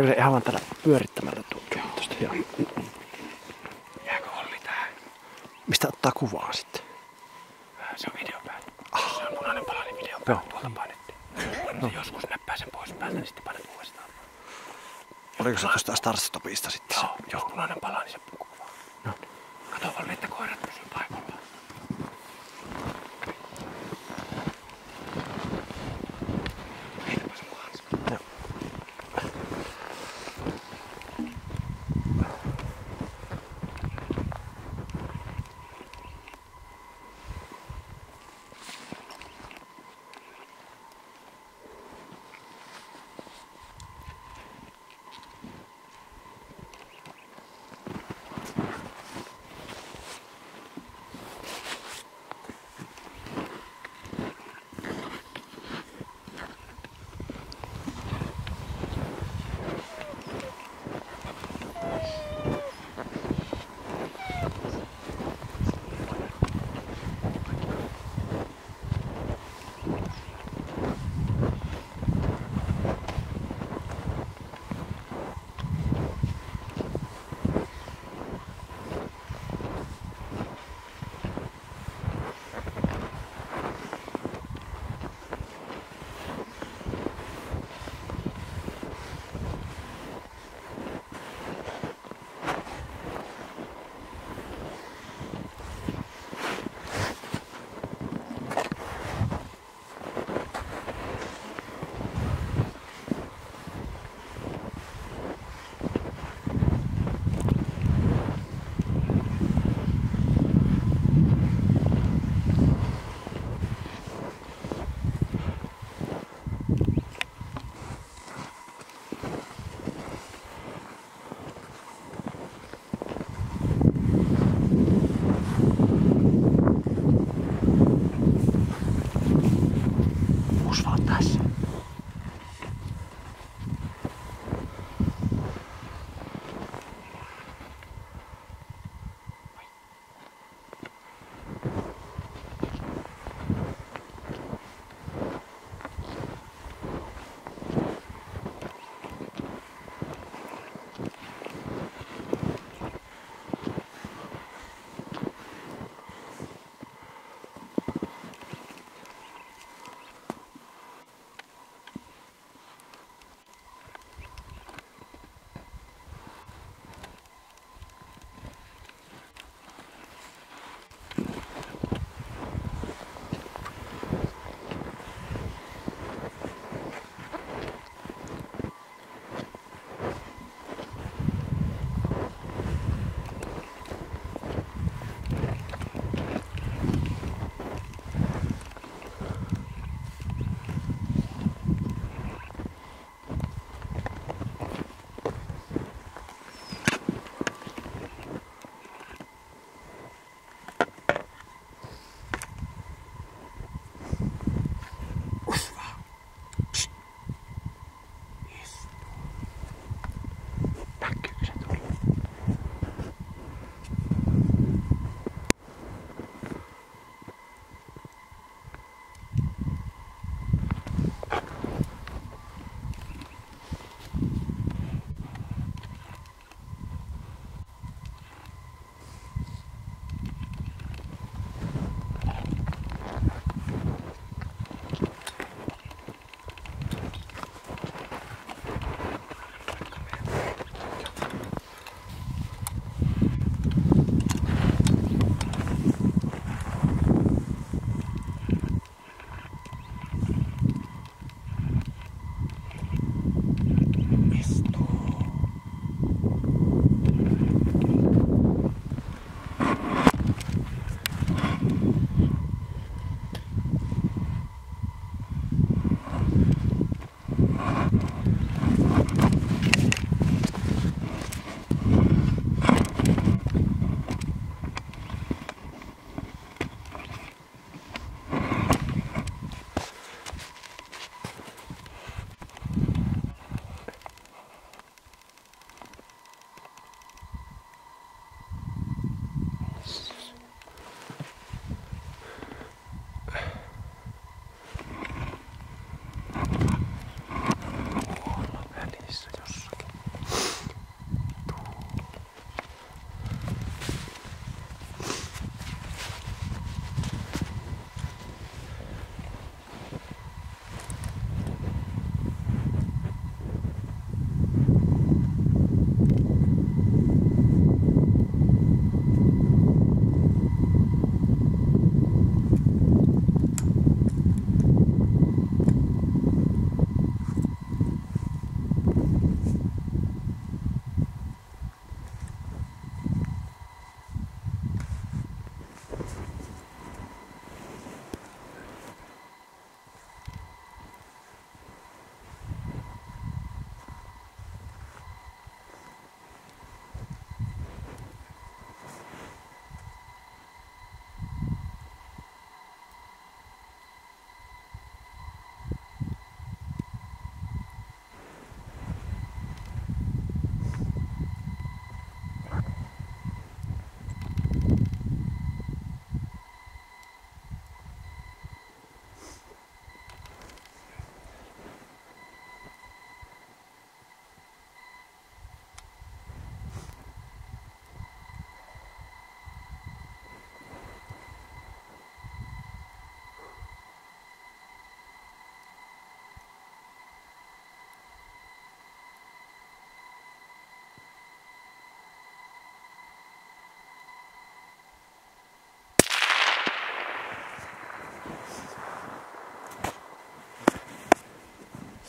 Oliko se ihan vaan tällä pyörittämällä tuo tuosta? Joo. Jääkö Olli tähän? Mistä ottaa kuvaa sitten? Se on video päällä. Ah. Se on punainen pala, niin video päällä. Tuolta painettiin. No. Joskus näppää sen pois päältä, niin sitten panet uudestaan. Oliko se tuosta Starstopista sitten? Joo, jos punainen pala, niin se kuvaa. No. Kato Olli, että koirat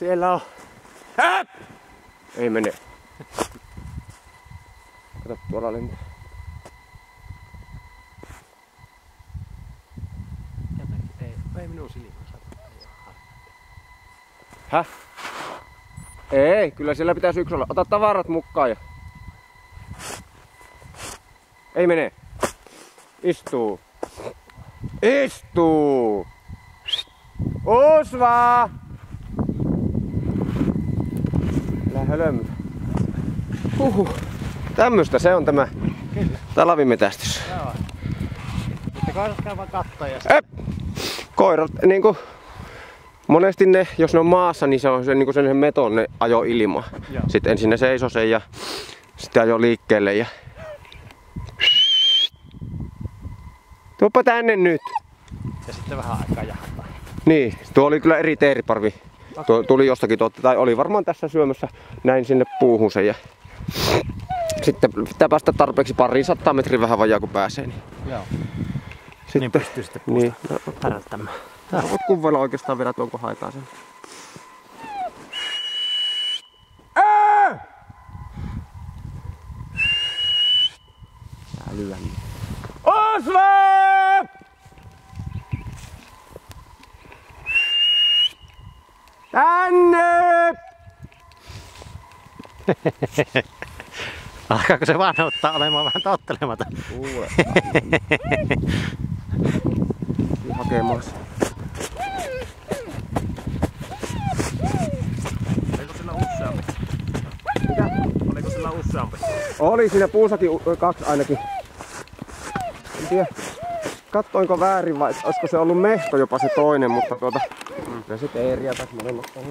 Siellä on. Häp! Ei mene. Kato tuolla lentää. Ei, ei minun Häh? Ei, kyllä siellä pitäisi yksi olla. Ota tavarat mukaan ja... Ei mene. Istuu. Istuu. Usva! Hölmö. Huhu. Tämmöstä se on tämä talvimetästys. Joo. Sitten koirat käy vaan kattoa ja Ep! Koirat, niinku, monesti ne, jos ne on maassa, niin se on se, niinku sen meton, ne ajo ilmaa. Joo. Sitten ensin ne seisoo sen ja sitten ajo liikkeelle ja... Tuoppa tänne nyt! ja sitten vähän aikaa jahtaa. Niin, tuo oli kyllä eri teeriparvi. Tuo tuli jostakin tuolta, tai oli varmaan tässä syömässä näin sinne puuhun sen ja... Sitten pitää päästä tarpeeksi pariin sataa metriä vähän vajaa kun pääsee. Niin, Joo. sitten, Niin pystyy sitten puusta niin, no, päräyttämään. Sä voit kuvailla oikeastaan vielä tuon, kun haetaan sen. Älyä. Osva! Tänne! Alkaako se vaan ottaa olemaan vähän tottelematon? Kuule. Hakemassa. Oliko sillä useampi? Mitä? Oliko sillä useampi? Oli siinä puussakin kaksi ainakin. En tiedä, kattoinko väärin vai olisiko se ollut mehto jopa se toinen, mutta tuota... Kyllä se teeriä taas molemmat on.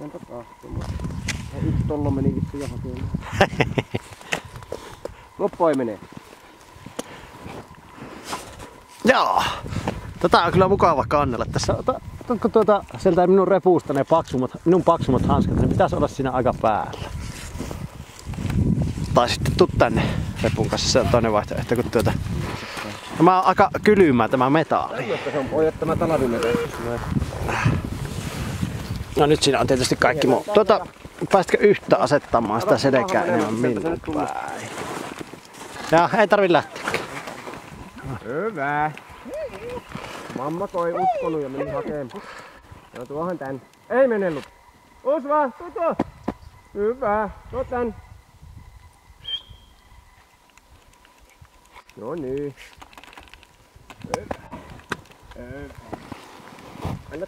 Enpä kahtomaan. Ja yksi tollo meni vittu jo hakemaan. Loppu ei mene. Joo. Tätä on kyllä mukava kannella. Tässä otatko tuota, sieltä minun repuusta ne paksummat, minun paksummat hanskat, ne pitäisi olla siinä aika päällä. Tai sitten tuu tänne repun kanssa, se on toinen vaihtoehto kuin tuota. Tämä on aika kylmää tämä. Tämmöistä se on. No nyt siinä on tietysti kaikki muu. Tuota, pääsitkö yhtä asettamaan sitä selkää enemmän minun? Ja ei tarvi lähteä. Hyvä. Mamma toi uskonut ja meni hakemaan. No tuohon tän. Ei menellyt. Usva, tuto. Hyvä. Tuo tän. No niin. Anna.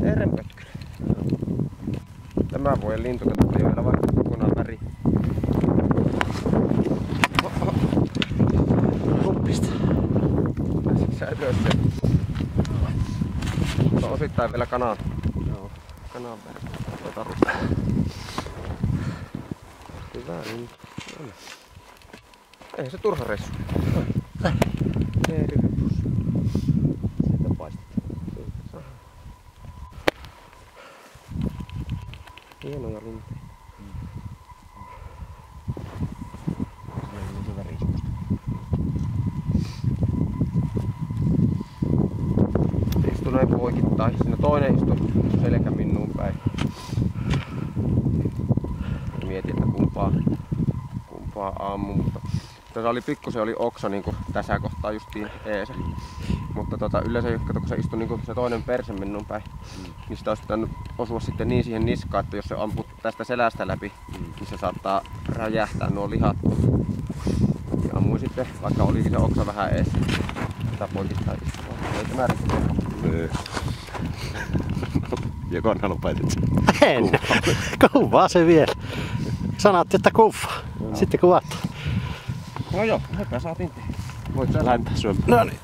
Terempötkylä. Tämä voi lintu, ei vielä vaikka kokonaan väri. Kuppista. Pääsitkö sä ylös osittain vielä kanan. Kanan verran. Tuota rustaa. Hyvä lintu. No niin. Eihän se turha reissu. Teeripus. Siitä paistetaan. Siitä saa. Hienoja lintuja. Istu näin poikittain. Siinä toinen istu selkä minuun päin. Mietin, että kumpaa, kumpaa aamu, mutta tässä oli pikkusen oli oksa niin tässä kohtaa justiin eesä. Mutta tota, yleensä kato, kun se istui niin se toinen perse minun päin, niin sitä olisi pitänyt osua sitten niin siihen niskaan, että jos se ampuu tästä selästä läpi, niin se saattaa räjähtää nuo lihat. Ja ammuin sitten, vaikka olikin se oksa vähän ees, tätä poikittain istua. Ei tämä riitti. Jokohan lopetit sen. En. Kuvaa se vielä. Sanat, että kuvaa. Sitten kuvataan. No joo, höpä saatiin. Voit sä Lämpää syömään. No niin.